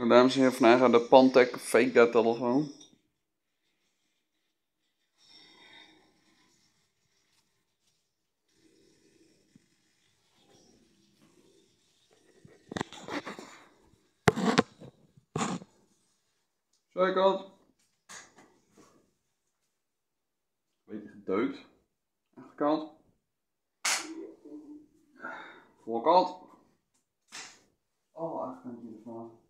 Nou, dames en heren, vandaag gaan de Pantec Vega telefoon. Zijkant. Beetje gedeukt. Achterkant. Voorkant. Oh, achterkantje ervan.